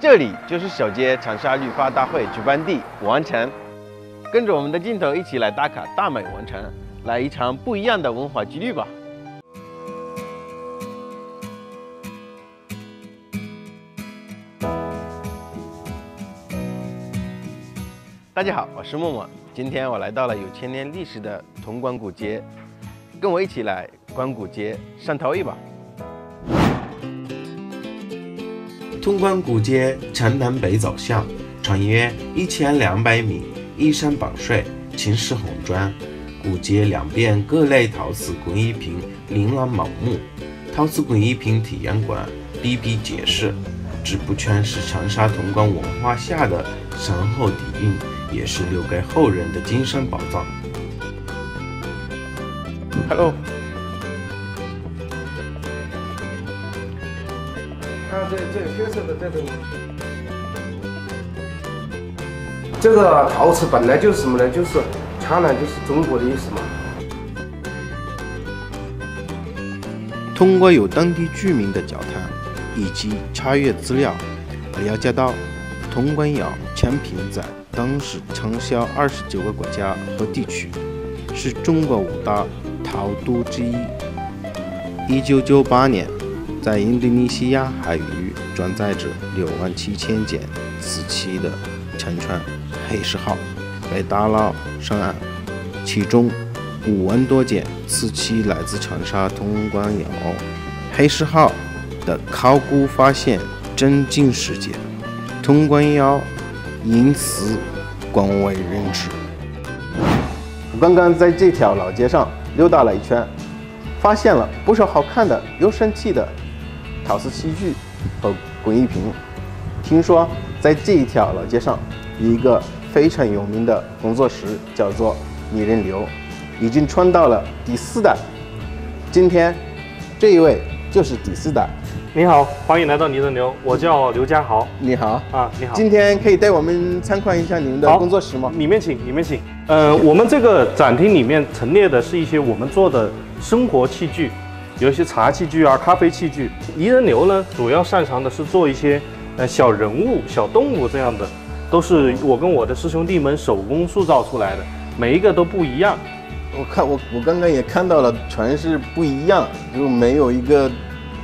这里就是首届长沙绿化大会举办地王城，跟着我们的镜头一起来打卡大美王城，来一场不一样的文化之旅吧。大家好，我是默默，今天我来到了有千年历史的潼关古街，跟我一起来关古街、上陶艺吧。潼关古街城南北走向，长约一千两百米，依山傍水，青石红砖。古街两边各类陶瓷工艺品琳琅满目，陶瓷工艺品体验馆比比皆是。这不全是长沙潼关文化下的深厚底蕴，也是留给后人的精神宝藏。Hello。看这这黑色的这个，这个陶瓷本来就是什么呢？就是灿烂，就是中国的意思嘛。通过有当地居民的交谈以及查阅资料，了解到潼关窑产品在当时畅销二十九个国家和地区，是中国五大陶都之一。一九九八年。在印度尼西亚海域装载着六万七千件瓷器的沉船“黑石号”被打捞上岸，其中五万多件瓷器来自长沙通关窑。黑石号的考古发现震惊世界，通关窑因此广为人知。我刚刚在这条老街上溜达了一圈，发现了不少好看的又神奇的。陶瓷器具和工艺品。听说在这一条老街上，有一个非常有名的工作室，叫做泥人流，已经传到了第四代。今天这一位就是第四代。你好，欢迎来到泥人流，我叫刘家豪。你好啊，你好。今天可以带我们参观一下你们的工作室吗？里面请，里面请。呃，我们这个展厅里面陈列的是一些我们做的生活器具。有一些茶器具啊，咖啡器具。泥人流呢，主要擅长的是做一些呃小人物、小动物这样的，都是我跟我的师兄弟们手工塑造出来的，每一个都不一样。我看我我刚刚也看到了，全是不一样，就没有一个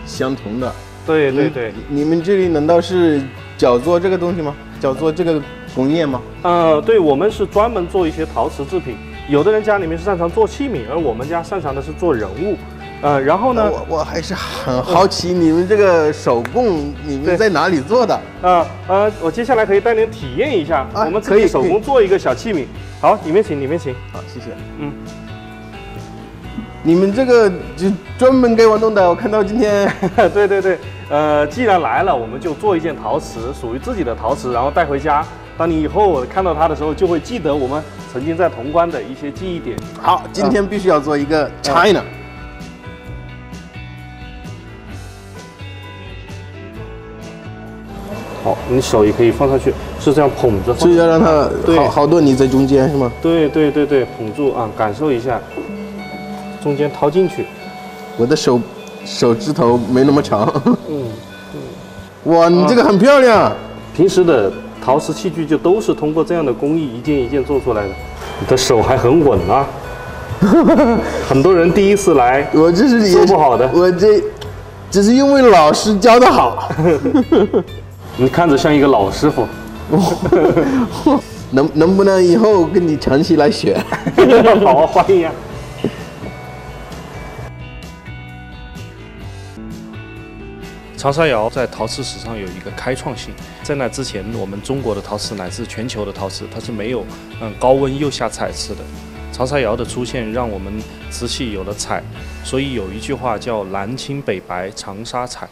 相同的。对对对，你们这里难道是脚做这个东西吗？脚做这个工业吗？呃，对，我们是专门做一些陶瓷制品。有的人家里面是擅长做器皿，而我们家擅长的是做人物。呃，然后呢？我我还是很好奇，你们这个手工你们在哪里做的？啊呃，我接下来可以带您体验一下，我们可以手工做一个小器皿。好，里面请，里面请。好，谢谢。嗯，你们这个就专门给我弄的，我看到今天。对对对，呃，既然来了，我们就做一件陶瓷，属于自己的陶瓷，然后带回家。当你以后看到它的时候，就会记得我们曾经在潼关的一些记忆点。好，今天必须要做一个 China。好，你手也可以放上去，是这样捧着，是要让它好好多泥在中间是吗？对对对对，捧住啊，感受一下，中间掏进去。我的手手指头没那么长。嗯嗯。哇，你这个很漂亮。平时的陶瓷器具就都是通过这样的工艺一件一件做出来的。你的手还很稳啊。很多人第一次来，我这是做不好的。我这只是因为老师教的好。你看着像一个老师傅，能能不能以后跟你长期来学？好啊，欢迎啊！长沙窑在陶瓷史上有一个开创性，在那之前，我们中国的陶瓷乃至全球的陶瓷，它是没有嗯高温釉下彩瓷的。长沙窑的出现，让我们瓷器有了彩，所以有一句话叫“南青北白长沙彩”。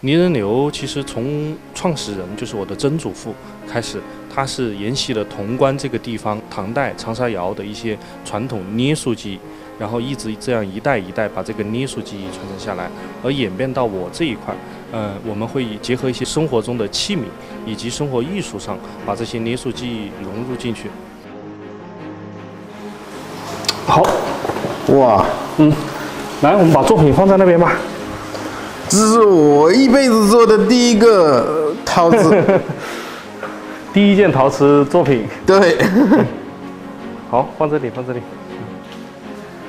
泥人流其实从创始人就是我的曾祖父开始，他是沿袭了潼关这个地方唐代长沙窑的一些传统捏塑技艺，然后一直这样一代一代把这个捏塑技艺传承下来，而演变到我这一块，呃，我们会结合一些生活中的器皿以及生活艺术上，把这些捏塑技艺融入进去。好，哇，嗯，来，我们把作品放在那边吧。这是我一辈子做的第一个陶瓷，第一件陶瓷作品。对，好，放这里，放这里。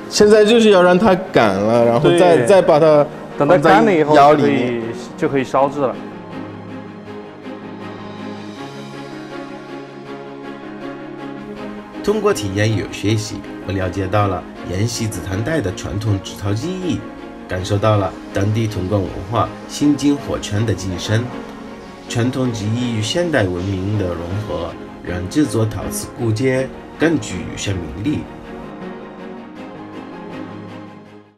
现在就是要让它干了，然后再再把它等它干了以后就可窑里面。以就可以烧制了。通过体验与学习，我了解到了沿袭紫檀带的传统制陶技艺，感受到了当地通关文化新津火圈的晋升。传统技艺与现代文明的融合，让这座陶瓷古街更具生命力。